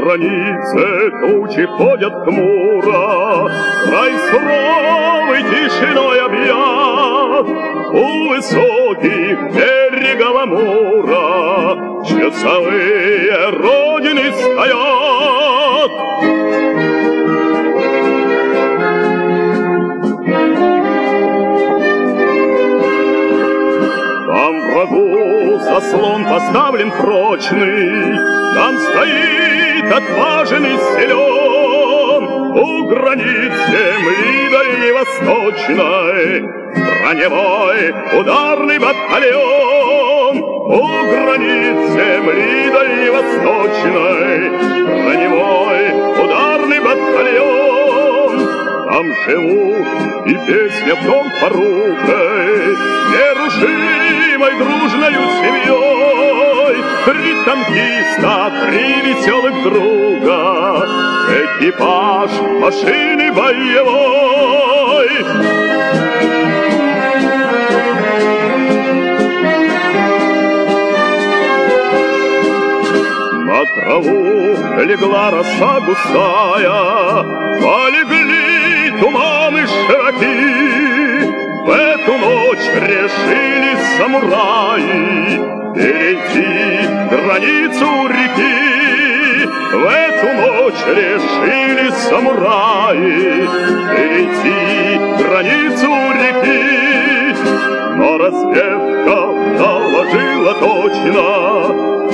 границе тучи ходят хмуро, Край суровый тишиной объят, У высоких берегов Амура Часовые родины стоят. Там врагу заслон поставлен прочный, Там стоит отважен и силен. У границ земли дальневосточной Броневой ударный батальон. У границ земли дальневосточной Там живут и песня в том порукой Нерушимой дружною семьей. Три танкиста, три веселых друга Экипаж машины боевой. Траву легла роса густая, Полегли туманы широки. В эту ночь решили самураи Перейти границу реки. В эту ночь решили самураи Перейти границу реки. Но разведка доложила точно,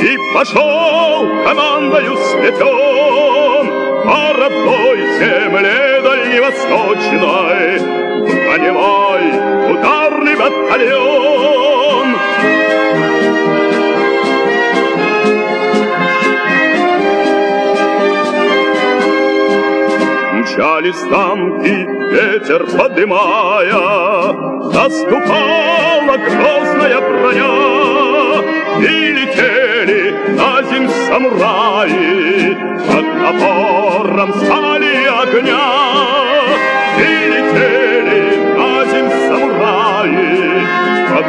И пошел командою сметен По родной земле дальневосточной Броневой ударный батальон. Мчались танки, ветер подымая, Наступала грозная броня, И летели на земь самураи, Под напором стали огня. И летели на земь самураи, Под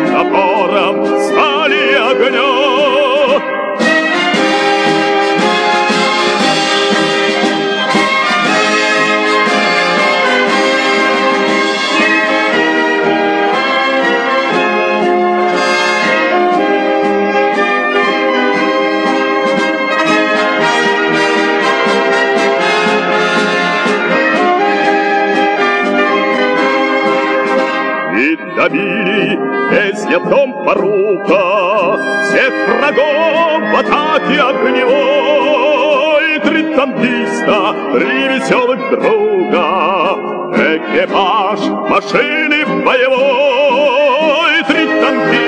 добили, без в порука, всех врагов в атаке огневой, три танкиста, три веселых друга, экипаж машины боевой, три танкиста.